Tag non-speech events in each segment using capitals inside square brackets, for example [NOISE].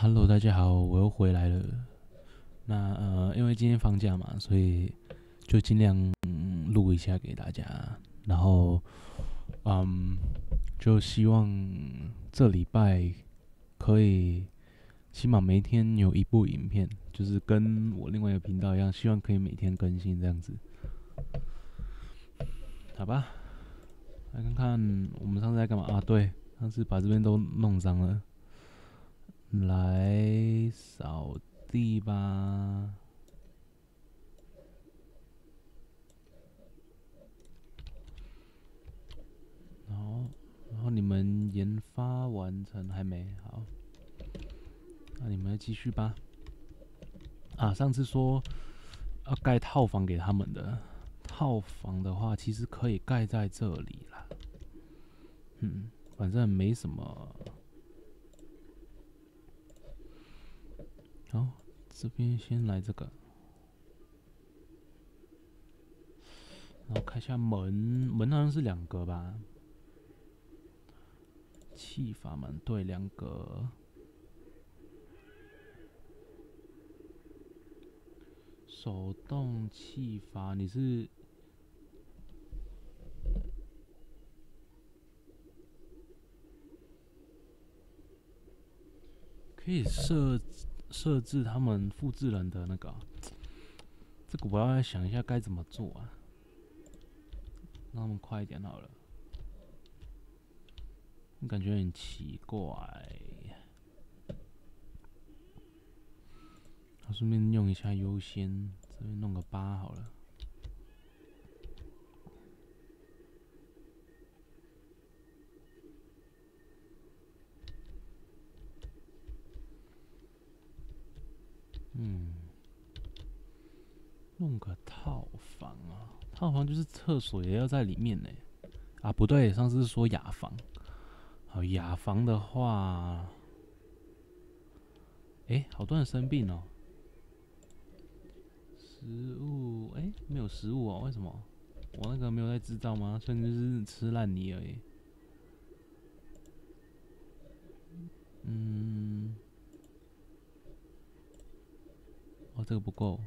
Hello，大家好，我又回来了。那呃，因为今天放假嘛，所以就尽量录一下给大家。然后，嗯，就希望这礼拜可以起码每天有一部影片，就是跟我另外一个频道一样，希望可以每天更新这样子。好吧，来看看我们上次在干嘛啊？对，上次把这边都弄脏了。来扫地吧。然后，然后你们研发完成还没好？那你们继续吧。啊，上次说要盖套房给他们的，套房的话其实可以盖在这里啦。嗯，反正没什么。好，这边先来这个，然后看一下门，门好像是两格吧？气阀门对，两格。手动气阀，你是可以设。设置他们复制人的那个，这个我要想一下该怎么做啊，让他们快一点好了。感觉很奇怪，我顺便用一下优先，这边弄个八好了。嗯，弄个套房啊，套房就是厕所也要在里面呢。啊，不对，上次说雅房。好，雅房的话，哎，好多人生病哦。食物，哎，没有食物哦，为什么？我那个没有在制造吗？甚至是吃烂泥而已。嗯。哦，这个不够。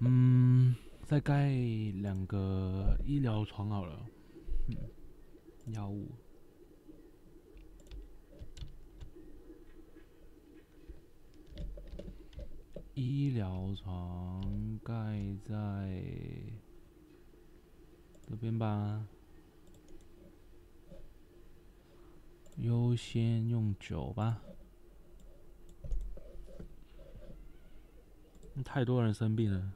嗯，再盖两个医疗床好了。嗯，药物。医疗床盖在这边吧。优先用九吧。太多人生病了。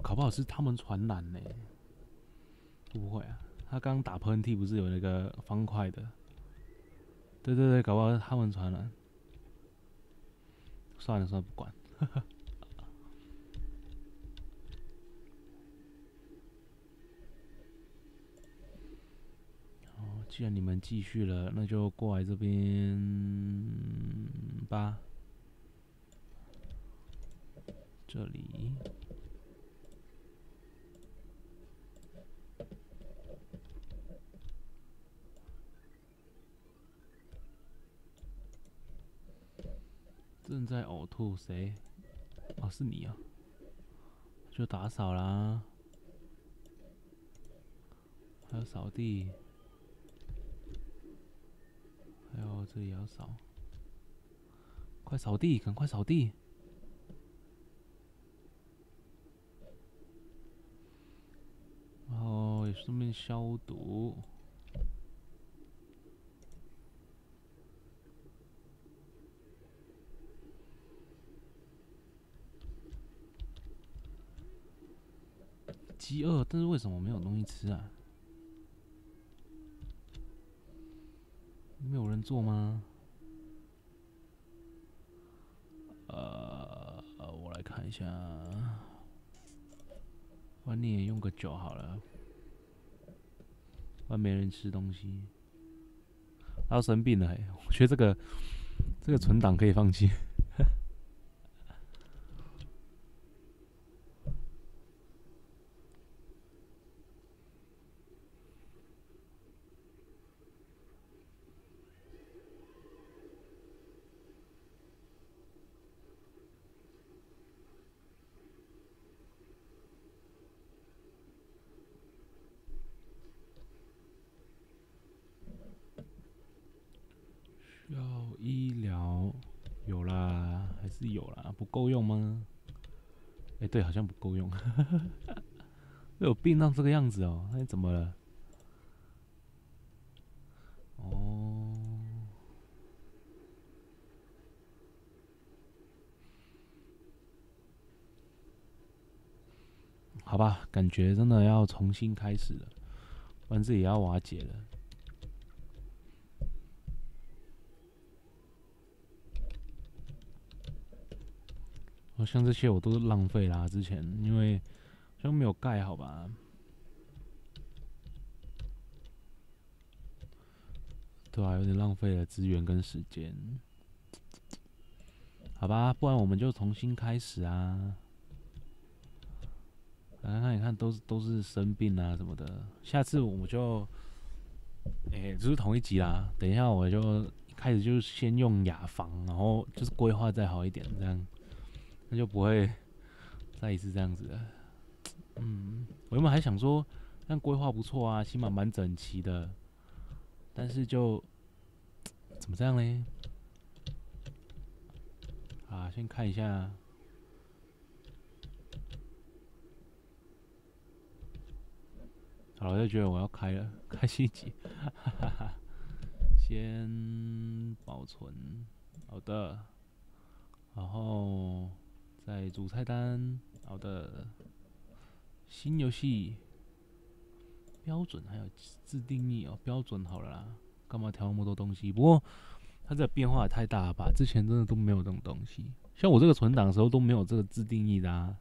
搞不好是他们传染呢？不会啊，他刚打喷嚏不是有那个方块的？对对对，搞不好是他们传染。算了算了，不管。[LAUGHS] 既然你们继续了，那就过来这边吧。这里正在呕吐，谁？哦，是你啊！就打扫啦，还有扫地。还有这里也要扫，快扫地，赶快扫地，然后也顺便消毒。饥饿，但是为什么没有东西吃啊？没有人做吗？呃，我来看一下，我你也用个酒好了，外没人吃东西，他要生病了，我觉得这个这个存档可以放弃。有啦，是有啦，不够用吗？哎，对，好像不够用。[LAUGHS] 有病到这个样子哦？那你怎么了？哦，好吧，感觉真的要重新开始了，不然自己要瓦解了。像这些我都浪费啦，之前因为好像没有盖好吧？对啊，有点浪费了资源跟时间。好吧，不然我们就重新开始啊！来看看，你看，都是都是生病啊什么的。下次我们就，哎，就是同一集啦。等一下我就开始就先用雅房，然后就是规划再好一点这样。那就不会再一次这样子了。嗯，我原本还想说，但规划不错啊，起码蛮整齐的。但是就怎么这样嘞？啊，先看一下。好，我就觉得我要开了，开心机。哈哈哈。先保存，好的，然后。在主菜单，好的，新游戏标准还有自定义哦，标准好了啦，干嘛调那么多东西？不过它这变化也太大了吧，之前真的都没有这种东西，像我这个存档的时候都没有这个自定义的啊。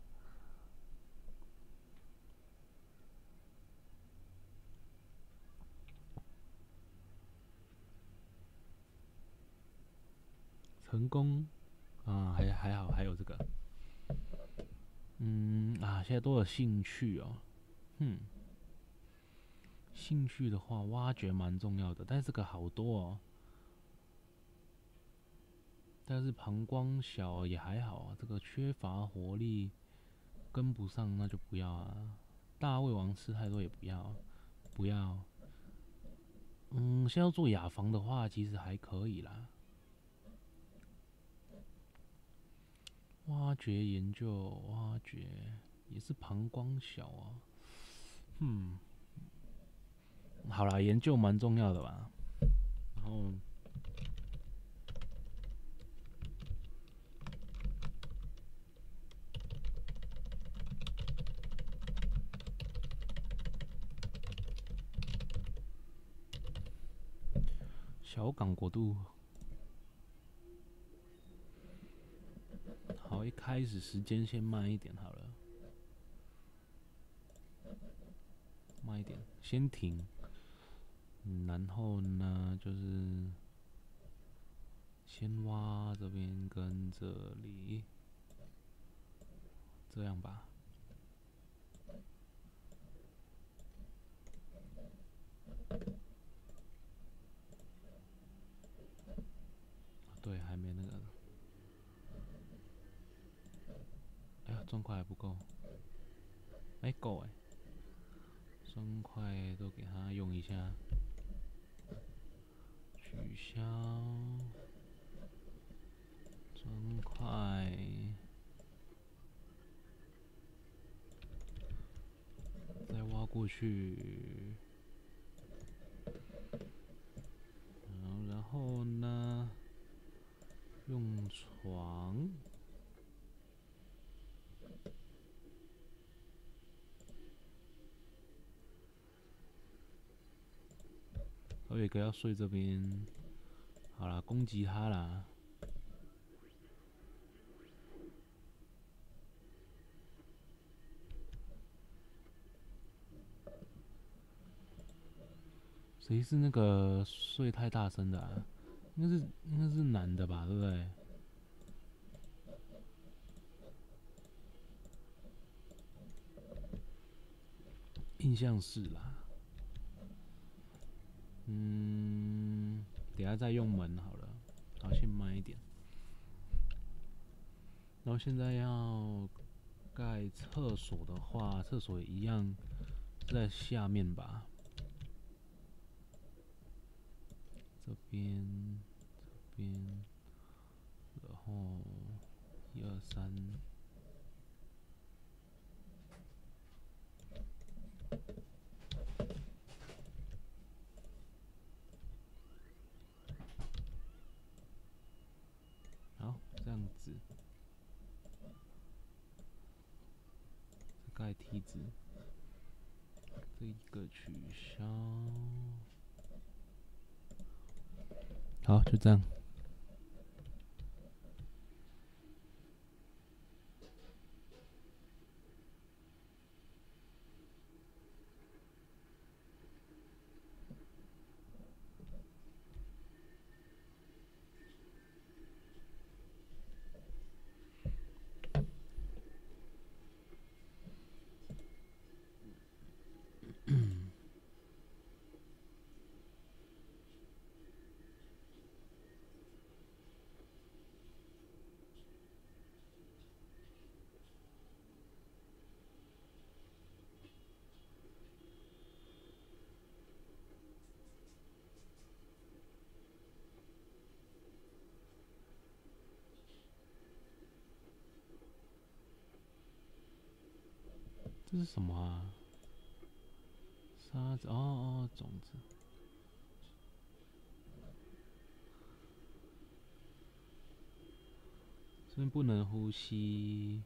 成功啊，还还好，还有这个。嗯啊，现在都有兴趣哦，嗯，兴趣的话，挖掘蛮重要的，但是这个好多哦，但是膀胱小也还好啊，这个缺乏活力，跟不上那就不要啊，大胃王吃太多也不要，不要，嗯，现在要做雅房的话，其实还可以啦。挖掘研究，挖掘也是膀胱小啊，嗯，好啦，研究蛮重要的吧。然后小港国度。好，一开始时间先慢一点好了，慢一点，先停，然后呢，就是先挖这边跟这里，这样吧。对，还没那个。哎呀，砖块还不够，哎够哎，砖块都给他用一下，取消砖块，再挖过去，嗯，然后呢，用床。有一个要睡这边，好了，攻击他啦！谁是那个睡太大声的？啊？应该是应该是男的吧，对不对？印象是啦。嗯，等下再用门好了，好，先慢一点。然后现在要盖厕所的话，厕所一样在下面吧？这边，这边，然后一二三。好，这样子。盖梯子，这一个取消。好，就这样。这是什么啊？沙子哦哦，种子。这边不能呼吸。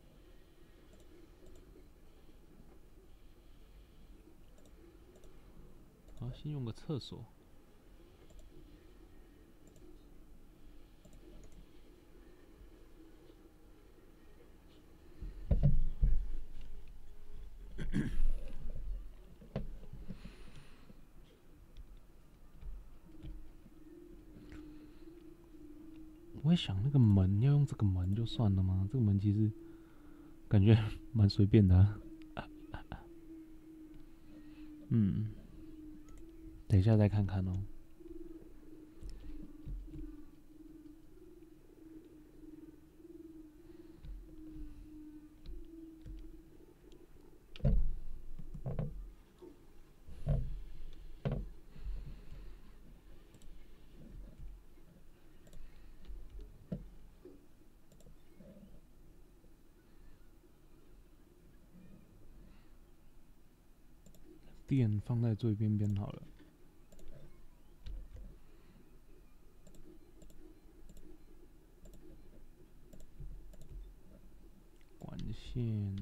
好，先用个厕所。想，那个门要用这个门就算了吗？这个门其实感觉 [LAUGHS] 蛮随便的。嗯，等一下再看看哦。放在最边边好了。管线。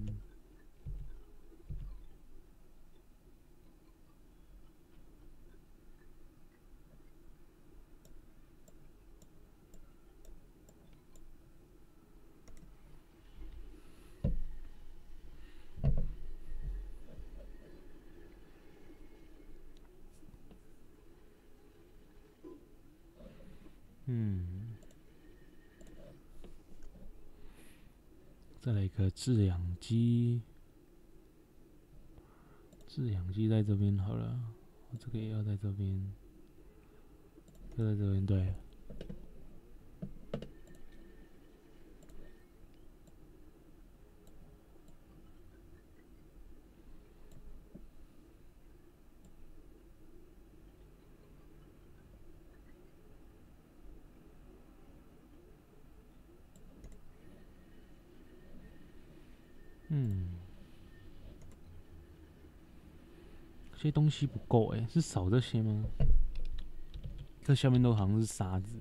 嗯，再来一个制氧机，制氧机在这边好了，我这个也要在这边，就在这边对。嗯，这东西不够哎，是少这些吗？这下面都好像是沙子。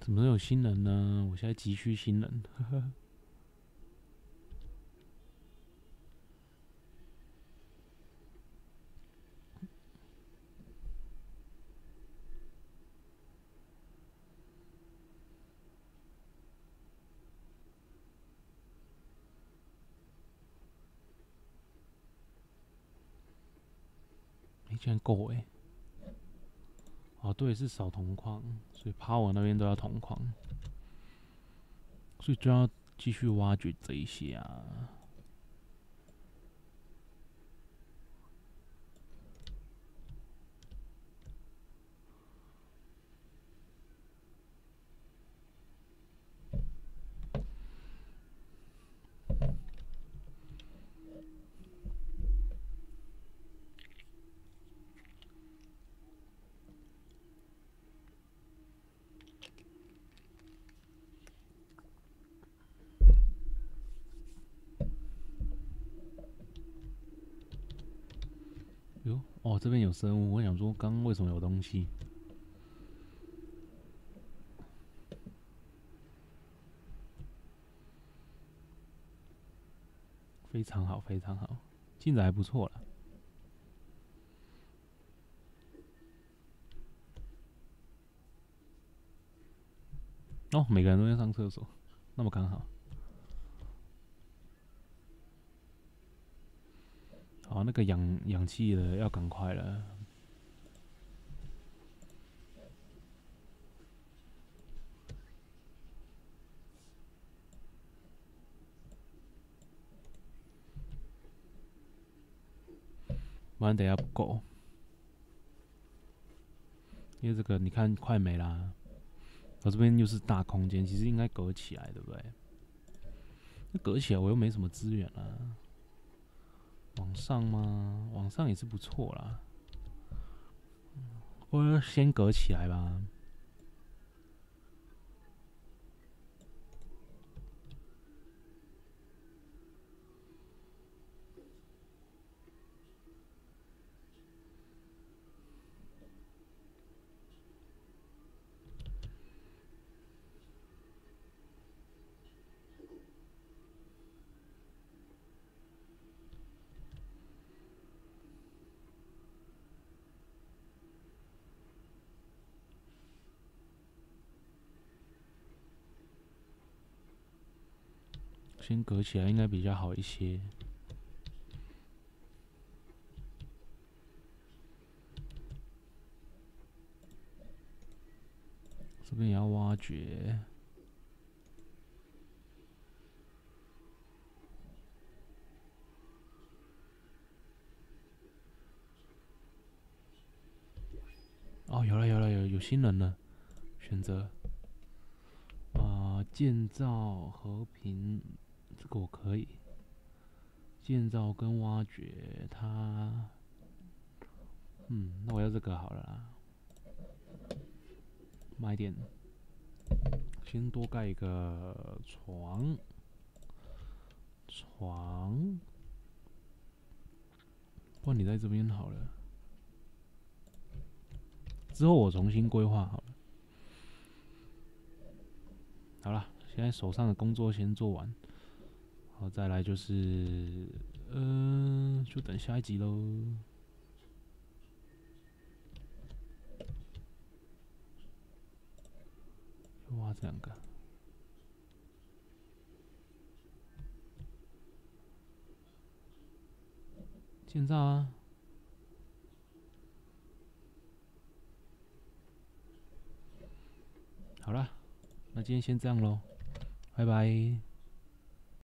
怎么有新人呢？我现在急需新人。[LAUGHS] 呵呵。没见够哎。哦，对，是少铜矿，所以趴我那边都要铜矿，所以就要继续挖掘这一些啊。哦，这边有生物，我想说，刚刚为什么有东西？非常好，非常好，进展还不错了。哦，每个人都在上厕所，那么刚好。好，那个氧氧气的要赶快了。不然等下不够，因为这个你看快没啦。我这边又是大空间，其实应该隔起来，对不对？那隔起来我又没什么资源了。网上吗？网上也是不错啦。我要先隔起来吧。先隔起来应该比较好一些。这边也要挖掘。哦，有了有了有有新人了，选择啊，建造和平。这个我可以建造跟挖掘它，嗯，那我要这个好了啦。买点，先多盖一个床，床，不然你在这边好了。之后我重新规划好了。好了，现在手上的工作先做完。好，再来就是，嗯，就等下一集喽。挖这两个，建造啊！好了，那今天先这样喽，拜拜。